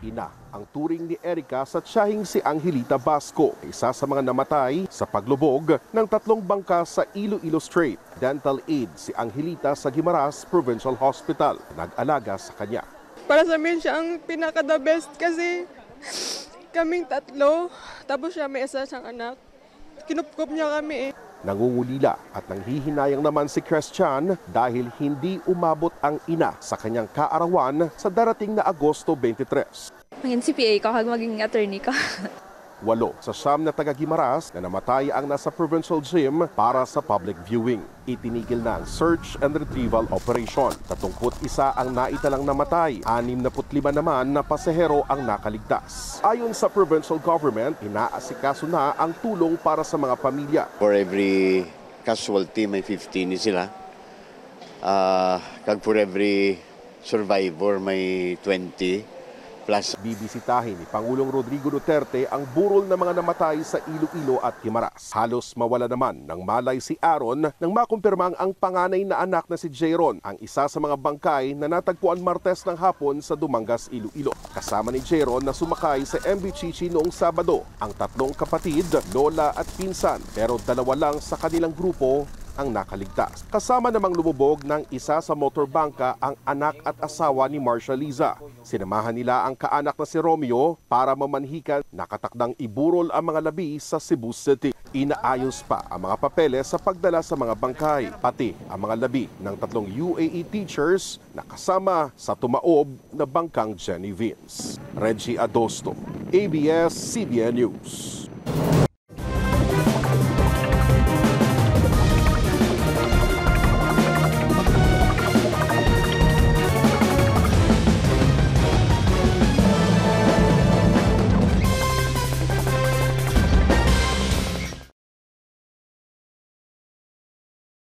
Ina ang turing ni Erica sa tiyahing si Angelita Basco, isa sa mga namatay sa paglubog ng tatlong bangka sa Iloilo Strait. Dental aid si Angelita sa Guimaras Provincial Hospital. Nag-alaga sa kanya. Para sa amin siya ang pinaka-the best kasi kaming tatlo, tapos siya may isa siyang anak. Kinupkup niya kami eh. Nangungulila at nanghihinayang naman si Christian dahil hindi umabot ang ina sa kanyang kaarawan sa darating na Agosto 23. Maging CPA ka, kag maging attorney ka. Walo sa siyam na taga Gimaras na namatay ang nasa provincial gym para sa public viewing. Itinigil na ang search and retrieval operation. Tatungkot isa ang naitalang namatay, 65 naman na pasahero ang nakaligtas. Ayon sa provincial government, inaasikaso na ang tulong para sa mga pamilya. For every casualty, may 15 sila. Ah, kag for every survivor, may 20 plus Bibisitahin ni Pangulong Rodrigo Duterte ang burol ng mga namatay sa Iloilo at Guimaras. Halos mawala naman ng malay si Aaron nang makumpirmang ang panganay na anak na si Jaron, ang isa sa mga bangkay na natagpuan Martes ng hapon sa Dumangas, Iloilo. Kasama ni Jaron na sumakay sa MV Chichi noong Sabado, ang tatlong kapatid, lola at pinsan, pero dalawa lang sa kanilang grupo ang nakaligtas. Kasama namang lumubog ng isa sa motorbangka ang anak at asawa ni Marcia Liza. Sinamahan nila ang kaanak na si Romeo para mamanhikan nakatakdang iburol ang mga labi sa Cebu City. Inaayos pa ang mga papeles sa pagdala sa mga bangkay, pati ang mga labi ng tatlong UAE teachers na kasama sa tumaob na bangkang Jenny Vince. Reggie Adosto, ABS-CBN News.